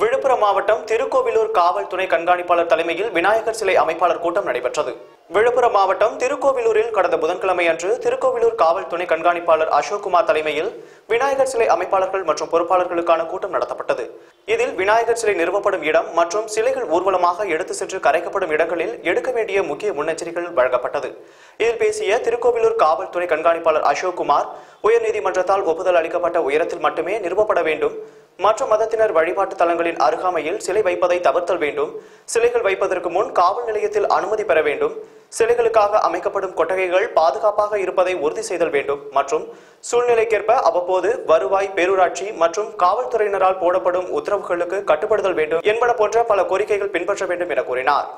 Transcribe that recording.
விழுப்புரம் மாவட்டம் திருக்கோவிலூர் காவல்துறை கண்காணிப்பாளர் தலைமையில் விநாயகர் சிலை அமைப்பாளர் கூட்டம் நடைபெற்றது. விழுப்புரம் மாவட்டம் திருக்கோவிலூரில் கடந்த புதன்கிழமை அன்று திருக்கோவிலூர் காவல்துறை கண்காணிப்பாளர் அசோக்குமார் தலைமையில் விநாயகர் சிலை அமைப்பாளர்கள் மற்றும் பொறுப்பாளர்களுக்கான கூட்டம் நடத்தப்பட்டது. இதில் விநாயகர் சிலை நிறுவப்படும் இடம் மற்றும் சிலைகள் ஊர்வலமாக எடுத்து சென்று கரைக்கப்படும் இடங்களில் எடுக்க வேண்டிய முக்கிய முன்னெச்சரிக்கைகள் வழங்கப்பட்டது. இதில் பேசிய திருக்கோவிலூர் காவல்துறை கண்காணிப்பாளர் அசோக்குமார் உயர்நீதிமன்றத்தால் ஒப்புதல் அளிக்கப்பட்ட உயரத்தில் மட்டுமே நிறுவப்பட வேண்டும். மற்ற மதத்தினர் வழிபாட்டு தலங்களின் அருகாமையில் சிலை வைப்பதை தவிர்த்தல் வேண்டும். சிலைகள் வைப்பதற்கு முன் காவல் நிலையத்தில் அனுமதி பெற வேண்டும். சிலைகளுக்காக அமைக்கப்படும் கொட்டகைகள் பாதுகாப்பாக இருப்பதை உறுதி செய்தல் வேண்டும். மற்றும் சூழ்நிலைக்கேற்ப அவ்வப்போது வருவாய் பேரூராட்சி மற்றும் காவல்துறையினரால் போடப்படும் உத்தரவுகளுக்கு கட்டுப்படுதல் வேண்டும் என்பன போன்ற பல கோரிக்கைகள் பின்பற்ற வேண்டும் என கூறினார்.